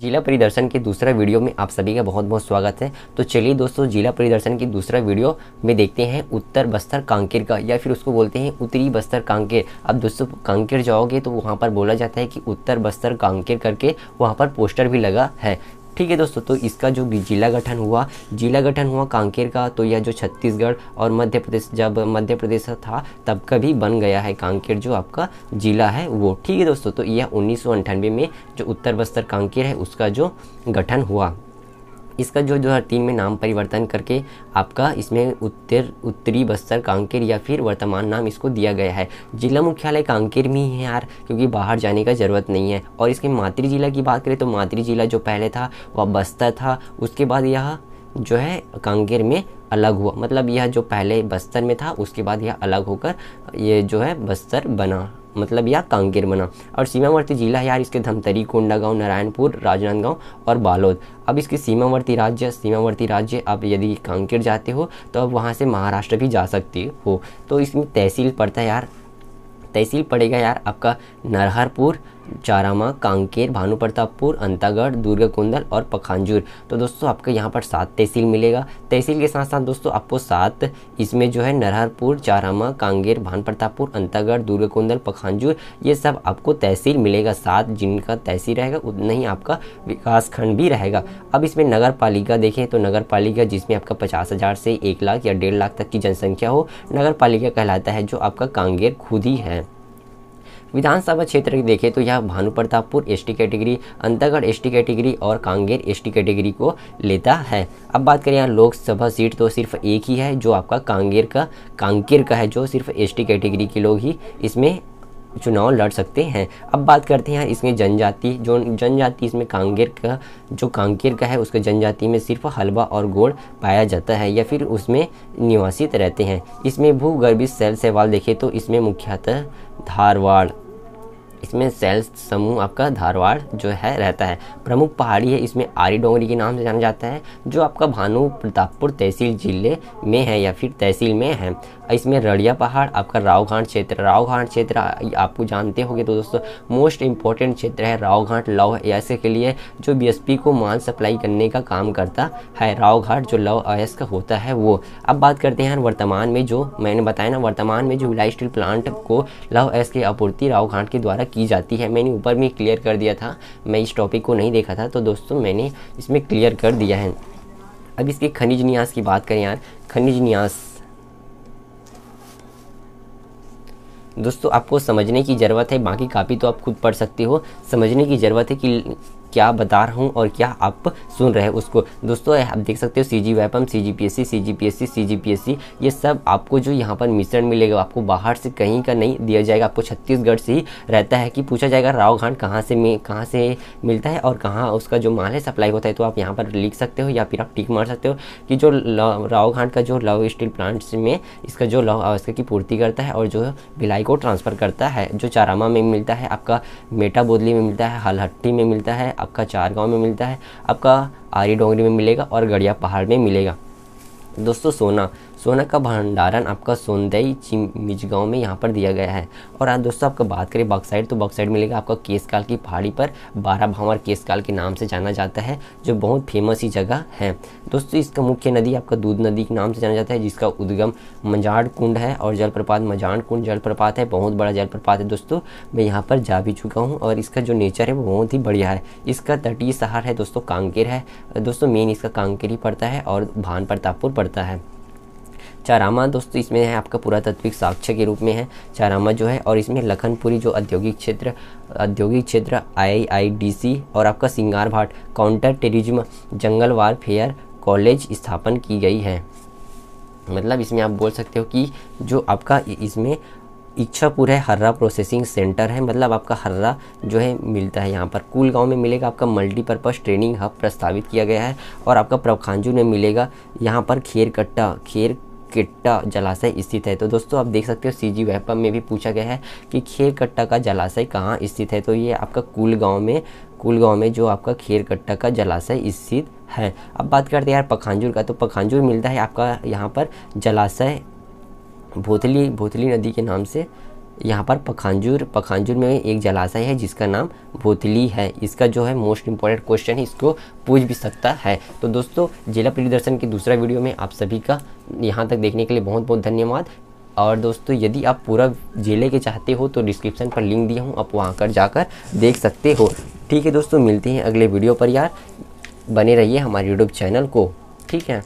जिला परिदर्शन के दूसरा वीडियो में आप सभी का बहुत बहुत स्वागत है। तो चलिए दोस्तों, जिला परिदर्शन की दूसरा वीडियो में देखते हैं उत्तर बस्तर कांकेर का, या फिर उसको बोलते हैं उत्तरी बस्तर कांकेर। अब दोस्तों, कांकेर जाओगे तो वहाँ पर बोला जाता है कि उत्तर बस्तर कांकेर करके वहाँ पर पोस्टर भी लगा है। ठीक है दोस्तों तो इसका जो जिला गठन हुआ, जिला गठन हुआ कांकेर का तो यह जो छत्तीसगढ़ और मध्य प्रदेश, जब मध्य प्रदेश था, तब का भी बन गया है कांकेर जो आपका जिला है वो। ठीक है दोस्तों तो यह उन्नीस में जो उत्तर बस्तर कांकेर है, उसका जो गठन हुआ। इसका जो दो हज़ार तीन में नाम परिवर्तन करके आपका इसमें उत्तर, उत्तरी बस्तर, कांकेर या फिर वर्तमान नाम इसको दिया गया है। जिला मुख्यालय कांकेर में ही है यार, क्योंकि बाहर जाने का ज़रूरत नहीं है। और इसके मातृ जिला की बात करें तो मातृ जिला जो पहले था, वह बस्तर था। उसके बाद यह जो है कांकेर में अलग हुआ। मतलब यह जो पहले बस्तर में था, उसके बाद यह अलग होकर ये जो है बस्तर बना। मतलब यह कांकेर बना। और सीमावर्ती जिला यार, इसके धमतरी, कोंडागांव, नारायणपुर, राजनांदगांव और बालोद। अब इसके सीमावर्ती राज्य सीमावर्ती राज्य आप यदि कांकेर जाते हो तो अब वहाँ से महाराष्ट्र भी जा सकते हो। तो इसमें तहसील पड़ता है यार। तहसील पड़ेगा यार आपका नरहरपुर चारामा, कांकेर भानु प्रतापपुर अंतागढ़ दुर्ग कुंदल और पखानजूर तो दोस्तों, आपको यहाँ पर सात तहसील मिलेगा। तहसील के साथ साथ दोस्तों, आपको सात इसमें जो है नरहरपुर, चारामा कांगेर भानु प्रतापपुर अंतागढ़ दुर्ग कुंदल पखानजूर ये सब आपको तहसील मिलेगा। सात जिनका तहसील रहेगा, उतना ही आपका विकास खंड भी रहेगा। अब इसमें नगर पालिका देखें तो नगर पालिका जिसमें आपका पचास हज़ार से एक लाख या डेढ़ लाख तक की जनसंख्या हो नगर पालिका कहलाता है जो आपका कांगेर खुद ही है। विधानसभा क्षेत्र की देखें तो यह Bhanu Pratappur S category, Antagarh S category और कांगेर एसटी कैटेगरी को लेता है। अब बात करें यहाँ लोकसभा सीट तो सिर्फ़ एक ही है, जो आपका कांगेर का, कांकेर का है, जो सिर्फ़ एसटी कैटेगरी के लोग ही इसमें चुनाव लड़ सकते हैं। अब बात करते हैं इसमें जनजाति, जो जनजाति इसमें कांगेर का, जो कांगेर का है, उसके जनजाति में सिर्फ़ हलवा और गोड़ पाया जाता है या फिर उसमें निवासित रहते हैं। इसमें भूगर्भित सैल सवाल देखें तो इसमें मुख्यतः धारवाड़ इसमें सेल्स समूह आपका धारवाड़ जो है रहता है। प्रमुख पहाड़ी है, इसमें आरी डोंगरी के नाम से जाना जाता है, जो आपका भानु प्रतापपुर तहसील ज़िले में है या फिर तहसील में है। इसमें रड़िया पहाड़, आपका रावघाट क्षेत्र रावघाट क्षेत्र आपको जानते होंगे तो दोस्तों मोस्ट इम्पोर्टेंट क्षेत्र है रावघाट लव ऐसे के लिए, जो बीएसपी को माल सप्लाई करने का काम करता है। रावघाट जो लव अयस का होता है वो। अब बात करते हैं वर्तमान में जो मैंने बताया ना, वर्तमान में जो विलाई स्टील प्लांट को लव अयस की आपूर्ति रावघाट के द्वारा की जाती है। मैंने ऊपर में क्लियर कर दिया था। मैं इस टॉपिक को नहीं देखा था तो दोस्तों मैंने इसमें क्लियर कर दिया है। अब इसके खनिज न्यास की बात करें यार। खनिज न्यास। दोस्तों, आपको समझने की ज़रूरत है। बाकी कापी तो आप खुद पढ़ सकते हो। समझने की ज़रूरत है कि क्या बता रहा हूँ और क्या आप सुन रहे हैं उसको। दोस्तों आप देख सकते हो C G Vyapam C G P S C C G P S C C G P S C ये सब आपको जो यहाँ पर मिश्रण मिलेगा, आपको बाहर से कहीं का नहीं दिया जाएगा, आपको छत्तीसगढ़ से ही रहता है कि पूछा जाएगा राव घाट कहाँ से कहाँ से मिलता है और कहाँ उसका जो माल है सप्लाई होता है तो आप यहाँ पर लिख सकते हो या फिर आप टिक मार सकते हो कि जो राव घाट का जो लव स्टील प्लांट्स में इसका जो लव आवश्यक की पूर्ति करता है और जो भिलाई को ट्रांसफ़र करता है, जो चारामा में मिलता है, आपका मेटा बोदली में मिलता है, हलहट्टी में मिलता है आपका चार गाँव में मिलता है, आपका आरी डोंगरी में मिलेगा और गढ़िया पहाड़ में मिलेगा। दोस्तों, सोना सोना का भंडारण आपका सोनदई चिमिजगांव में यहाँ पर दिया गया है। और आज दोस्तों आपका बात करें बक्साइड तो बक्साइड मिलेगा आपका केसकाल की पहाड़ी पर बारह भावर केसकाल के नाम से जाना जाता है, जो बहुत फ़ेमस ही जगह है। दोस्तों, इसका मुख्य नदी आपका दूध नदी के नाम से जाना जाता है, जिसका उद्गम मजाड़ कुंड है और जलप्रपात मजाड़ कुंड जलप्रपात है। बहुत बड़ा जलप्रपात है दोस्तों, मैं यहाँ पर जा भी चुका हूँ और इसका जो नेचर है वो बहुत ही बढ़िया है। इसका तटीय शहर है दोस्तों, कांकेर है। दोस्तों, मेन इसका कांकेर ही पड़ता है और भान प्रतापपुर पड़ता है। चारामा दोस्तों, इसमें है आपका पुरातत्विक साक्ष्य के रूप में है, चारामा जो है, और इसमें लखनपुरी जो औद्योगिक क्षेत्र औद्योगिक क्षेत्र आईआईडीसी और आपका Singar Bhat counter terrorism jungle warfare college स्थापन की गई है। मतलब इसमें आप बोल सकते हो कि जो आपका इसमें इच्छापुर है, हर्रा प्रोसेसिंग सेंटर है मतलब आपका हर्रा जो है, मिलता है यहाँ पर। कुल गाँव में मिलेगा, आपका मल्टीपर्पज़ ट्रेनिंग हब प्रस्तावित किया गया है, और आपका प्रखांजू में मिलेगा यहाँ पर खेर कट्टा खेर किट्टा जलाशय स्थित है। तो दोस्तों, आप देख सकते हो सी जी वेपम में भी पूछा गया है कि खेरकट्टा का जलाशय कहाँ स्थित है। तो ये आपका कुल गाँव में, कुल गाँव में जो आपका खेर कट्टा का जलाशय स्थित है। अब बात करते हैं यार पखांजूर का। तो पखांजूर मिलता है आपका यहाँ पर जलाशय, भोथली भोथली नदी के नाम से। यहाँ पर पखानजूर पखानजूर में एक जलाशय है जिसका नाम भोतली है। इसका जो है मोस्ट इंपॉर्टेंट क्वेश्चन है, इसको पूछ भी सकता है। तो दोस्तों, जिला परिदर्शन के दूसरा वीडियो में आप सभी का यहाँ तक देखने के लिए बहुत बहुत धन्यवाद। और दोस्तों, यदि आप पूरा ज़िले के चाहते हो तो डिस्क्रिप्शन पर लिंक दिया हूँ, आप वहाँ कर जाकर देख सकते हो। ठीक है दोस्तों, मिलते हैं अगले वीडियो पर यार। बने रहिए हमारे यूट्यूब चैनल को। ठीक है?